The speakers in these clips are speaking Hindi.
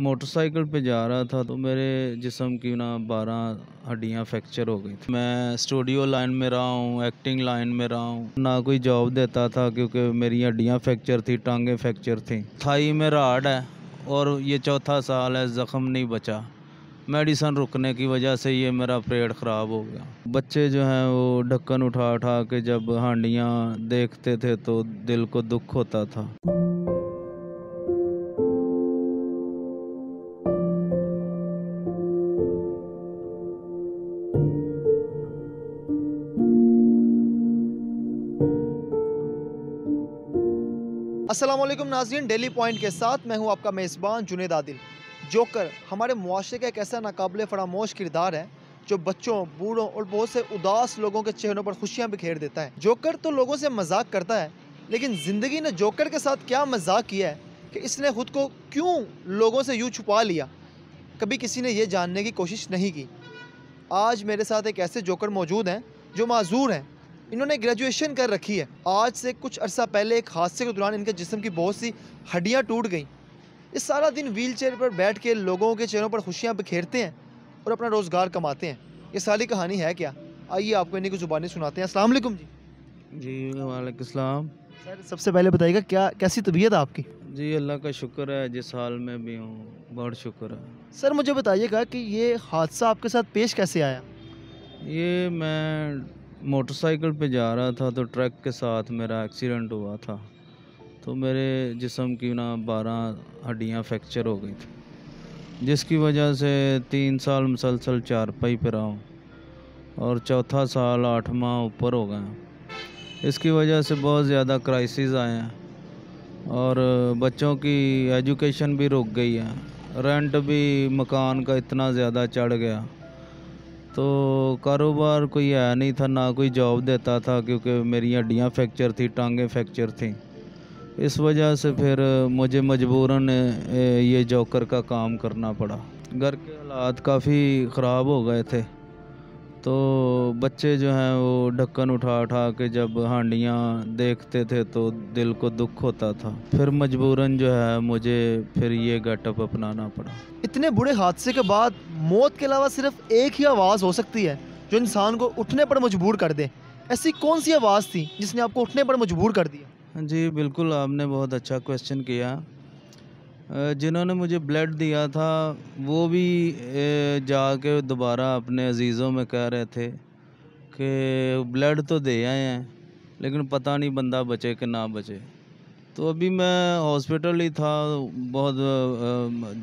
मोटरसाइकिल पे जा रहा था तो मेरे जिसम की ना बारह हड्डियाँ फ्रैक्चर हो गई थी। मैं स्टूडियो लाइन में रहा हूँ, एक्टिंग लाइन में रहा हूँ। ना कोई जॉब देता था क्योंकि मेरी हड्डियाँ फ्रैक्चर थी, टांगे फ्रैक्चर थी। थाई में राड है और ये चौथा साल है, ज़ख़म नहीं बचा। मेडिसन रुकने की वजह से ये मेरा पेट ख़राब हो गया। बच्चे जो हैं वो ढक्कन उठा उठा के जब हांडियाँ देखते थे तो दिल को दुख होता था। असलम नाजीन डेली पॉइंट के साथ मैं हूँ आपका मेज़बान जुनेद आदिल। जोकर, हमारे मुआरे का एक ऐसा नाकबले फरामोश किरदार है, जो बच्चों, बूढ़ों और बहुत से उदास लोगों के चेहरों पर खुशियाँ बिखेर देता है। जोकर तो लोगों से मज़ाक करता है, लेकिन ज़िंदगी ने जोकर के साथ क्या मज़ाक किया है कि इसने खुद को क्यों लोगों से यूँ छुपा लिया? कभी किसी ने यह जानने की कोशिश नहीं की। आज मेरे साथ एक ऐसे जोकर मौजूद हैं, जो माजूर हैं। इन्होंने ग्रेजुएशन कर रखी है। आज से कुछ अर्सा पहले एक हादसे के दौरान इनके जिसम की बहुत सी हड्डियाँ टूट गई। इस सारा दिन व्हील चेयर पर बैठ के लोगों के चेहरों पर खुशियाँ बिखेरते हैं और अपना रोज़गार कमाते हैं। ये सारी कहानी है क्या? आइए आपको इन्हीं की ज़ुबानी सुनाते हैं। असल जी। जी वालेकुम सर सबसे पहले बताइएगा क्या कैसी तबीयत है आपकी? जी अल्लाह का शुक्र है जिस हाल में भी हूँ बहुत शुक्र है। सर मुझे बताइएगा कि ये हादसा आपके साथ पेश कैसे आया? ये मैं मोटरसाइकिल पे जा रहा था तो ट्रक के साथ मेरा एक्सीडेंट हुआ था। तो मेरे जिसम की ना बारह हड्डियाँ फ्रैक्चर हो गई थी, जिसकी वजह से तीन साल मुसलसल चारपाई पे रहा हूँ और चौथा साल आठ माह ऊपर हो गए इसकी वजह से बहुत ज़्यादा क्राइसिस आए हैं और बच्चों की एजुकेशन भी रुक गई है। रेंट भी मकान का इतना ज़्यादा चढ़ गया। तो कारोबार कोई है नहीं था, ना कोई जॉब देता था, क्योंकि मेरी हड्डियाँ फ्रैक्चर थी, टांगे फ्रैक्चर थी। इस वजह से फिर मुझे मजबूरन ये जॉकर का काम करना पड़ा। घर के हालात काफ़ी ख़राब हो गए थे। तो बच्चे जो हैं वो ढक्कन उठा उठा के जब हांडियाँ देखते थे तो दिल को दुख होता था। फिर मजबूरन जो है मुझे फिर ये गेटअप अपनाना पड़ा। इतने बुरे हादसे के बाद मौत के अलावा सिर्फ़ एक ही आवाज़ हो सकती है जो इंसान को उठने पर मजबूर कर दे। ऐसी कौन सी आवाज़ थी जिसने आपको उठने पर मजबूर कर दिया? जी बिल्कुल आपने बहुत अच्छा क्वेश्चन किया। जिन्होंने मुझे ब्लड दिया था, वो भी जाके दोबारा अपने अजीज़ों में कह रहे थे कि ब्लड तो दे आए हैं, लेकिन पता नहीं बंदा बचे कि ना बचे। तो अभी मैं हॉस्पिटल ही था, बहुत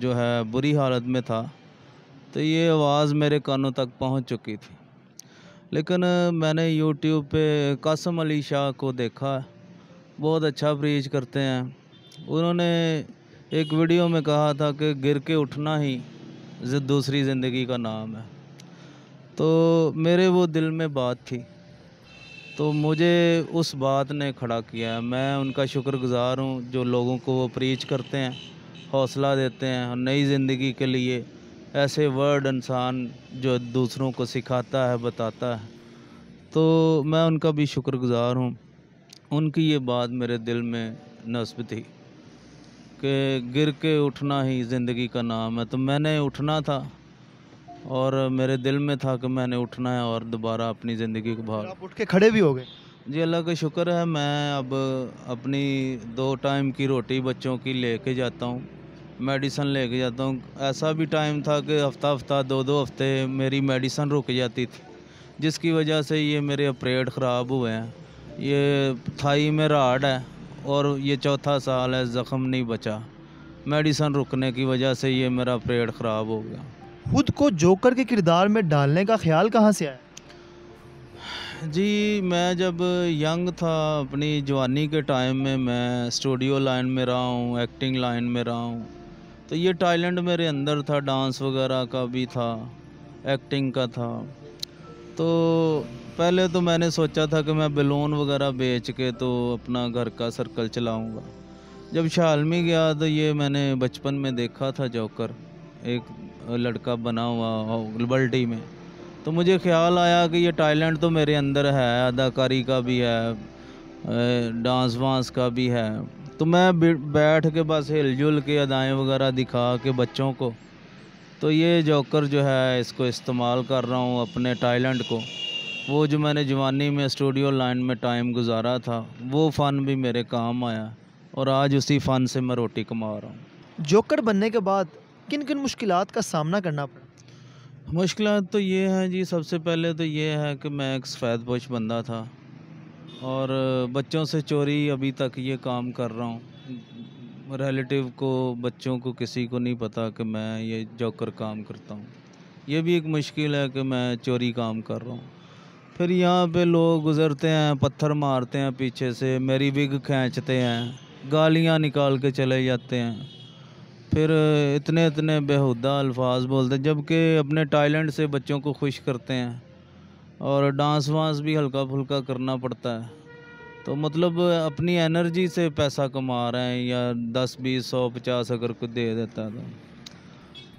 जो है, बुरी हालत में था तो ये आवाज़ मेरे कानों तक पहुँच चुकी थी। लेकिन मैंने यूट्यूब पे कासम अली शाह को देखा, बहुत अच्छा प्रीच करते हैं। उन्होंने एक वीडियो में कहा था कि गिर के उठना ही दूसरी ज़िंदगी का नाम है। तो मेरे वो दिल में बात थी। तो मुझे उस बात ने खड़ा किया। है मैं उनका शुक्रगुज़ार हूँ जो लोगों को वो प्रीच करते हैं, हौसला देते हैं और नई ज़िंदगी के लिए ऐसे वर्ड इंसान जो दूसरों को सिखाता है, बताता है। तो मैं उनका भी शुक्रगुज़ार हूँ। उनकी ये बात मेरे दिल में नस्ब थी। कि गिर के उठना ही ज़िंदगी का नाम है। तो मैंने उठना था और मेरे दिल में था कि मैंने उठना है और दोबारा अपनी ज़िंदगी को भाग। आप उठ के खड़े भी हो गए? जी अल्लाह का शुक्र है मैं अब अपनी दो टाइम की रोटी बच्चों की लेके जाता हूँ मेडिसन लेके जाता हूँ। ऐसा भी टाइम था कि हफ़्ता हफ़्ता दो दो हफ़्ते मेरी मेडिसन रुक जाती थी जिसकी वजह से ये मेरे ऑपरेट ख़राब हुए हैं। ये थाई में राड है और ये चौथा साल है ज़ख़म नहीं बचा। मेडिसन रुकने की वजह से ये मेरा पेड़ ख़राब हो गया। खुद को जोकर के किरदार में डालने का ख्याल कहाँ से आया? जी मैं जब यंग था अपनी जवानी के टाइम में मैं स्टूडियो लाइन में रहा हूँ एक्टिंग लाइन में रहा हूँ। तो ये टैलेंट मेरे अंदर था डांस वगैरह का भी था एक्टिंग का था। तो पहले तो मैंने सोचा था कि मैं बैलून वगैरह बेच के तो अपना घर का सर्कल चलाऊँगा। जब शालमी गया तो ये मैंने बचपन में देखा था जोकर एक लड़का बना हुआ बल्टी में। तो मुझे ख्याल आया कि ये टैलेंट तो मेरे अंदर है, अदाकारी का भी है डांस वांस का भी है। तो मैं बैठ के बस हिलजुल के अदाएँ वगैरह दिखा के बच्चों को। तो ये जोकर जो है, इसको इस्तेमाल कर रहा हूँ अपने टैलेंट को। वो जो मैंने जवानी में स्टूडियो लाइन में टाइम गुजारा था वो फ़न भी मेरे काम आया और आज उसी फ़न से मैं रोटी कमा रहा हूँ। जोकर बनने के बाद किन किन मुश्किल का सामना करना पड़ा? मुश्किल तो ये है जी सबसे पहले तो ये है कि मैं एक सफ़ेद पोश बंदा था और बच्चों से चोरी अभी तक ये काम कर रहा हूँ। रिलेटिव को बच्चों को किसी को नहीं पता कि मैं ये जोकर काम करता हूँ। ये भी एक मुश्किल है कि मैं चोरी काम कर रहा हूँ। फिर यहाँ पे लोग गुज़रते हैं, पत्थर मारते हैं पीछे से, मेरी विग खींचते हैं, गालियाँ निकाल के चले जाते हैं। फिर इतने इतने बेहुदा अल्फाज बोलते हैं, जबकि अपने टैलेंट से बच्चों को खुश करते हैं, और डांस वांस भी हल्का फुल्का करना पड़ता है। तो मतलब अपनी एनर्जी से पैसा कमा रहे हैं या दस, बीस, सौ, पचास अगर कुछ दे देता है तो।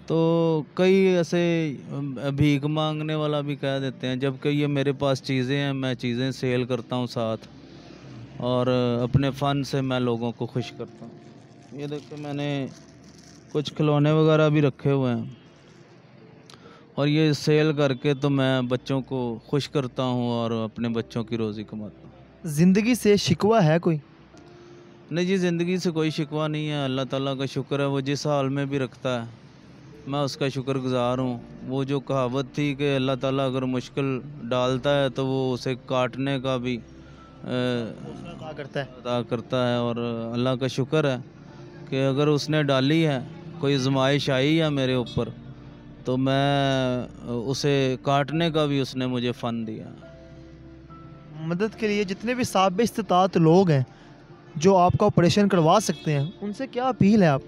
तो कई ऐसे भीख मांगने वाला भी कह देते हैं जबकि ये मेरे पास चीज़ें हैं मैं चीज़ें सेल करता हूँ साथ और अपने फ़न से मैं लोगों को खुश करता हूँ। ये देखो मैंने कुछ खिलौने वगैरह भी रखे हुए हैं और ये सेल करके तो मैं बच्चों को खुश करता हूँ और अपने बच्चों की रोज़ी कमाता हूँ। ज़िंदगी से शिकवा है कोई? नहीं जी ज़िंदगी से कोई शिकवा नहीं है अल्लाह ताला का शुक्र है वो जिस हाल में भी रखता है। मैं उसका शुक्रगुजार हूँ। वो जो कहावत थी कि अल्लाह ताला अगर मुश्किल डालता है तो वो उसे काटने का भी अदा करता है? अदा करता है और अल्लाह का शुक्र है कि अगर उसने डाली है कोई आजमाइश आई है मेरे ऊपर तो मैं उसे काटने का भी उसने मुझे फ़न दिया। मदद के लिए जितने भी साबित इस्तात लोग हैं जो आपका ऑपरेशन करवा सकते हैं उनसे क्या अपील है आप?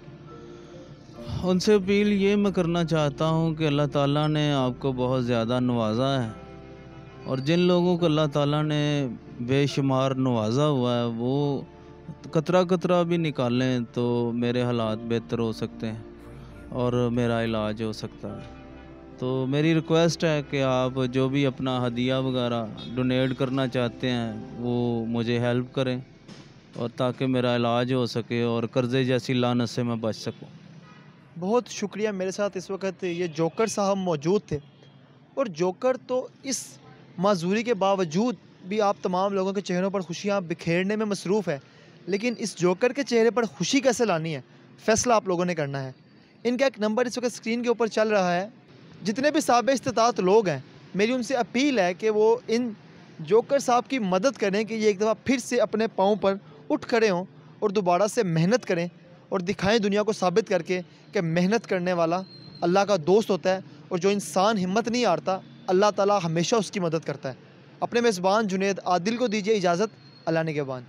उनसे अपील ये मैं करना चाहता हूँ कि अल्लाह ताला ने आपको बहुत ज़्यादा नवाजा है। और जिन लोगों को अल्लाह ताला ने बेशुमार नवाजा हुआ है, वो कतरा कतरा भी निकालें तो मेरे हालात बेहतर हो सकते हैं और मेरा इलाज हो सकता है। तो मेरी रिक्वेस्ट है कि आप जो भी अपना हदिया वगैरह डोनेट करना चाहते हैं, वो मुझे हेल्प करें और ताकि मेरा इलाज हो सके और कर्ज़े जैसी लानत से मैं बच सकूँ। बहुत शुक्रिया मेरे साथ इस वक्त ये जोकर साहब मौजूद थे। और जोकर तो इस माजूरी के बावजूद भी आप तमाम लोगों के चेहरों पर खुशियाँ बिखेरने में मसरूफ़ है। लेकिन इस जोकर के चेहरे पर खुशी कैसे लानी है? फ़ैसला आप लोगों ने करना है। इनका एक नंबर इस वक्त स्क्रीन के ऊपर चल रहा है। जितने भी साब इस्तात लोग हैं, मेरी उनसे अपील है कि वो इन जोकर साहब की मदद करें कि ये एक दफ़ा फिर से अपने पाँव पर उठ खड़े हों और दोबारा से मेहनत करें। और दिखाएँ दुनिया को साबित करके कि मेहनत करने वाला अल्लाह का दोस्त होता है और जो इंसान हिम्मत नहीं हारता, अल्लाह ताला हमेशा उसकी मदद करता है। अपने मेज़बान जुनेद आदिल को दीजिए इजाज़त, अल्लाह ने के बान।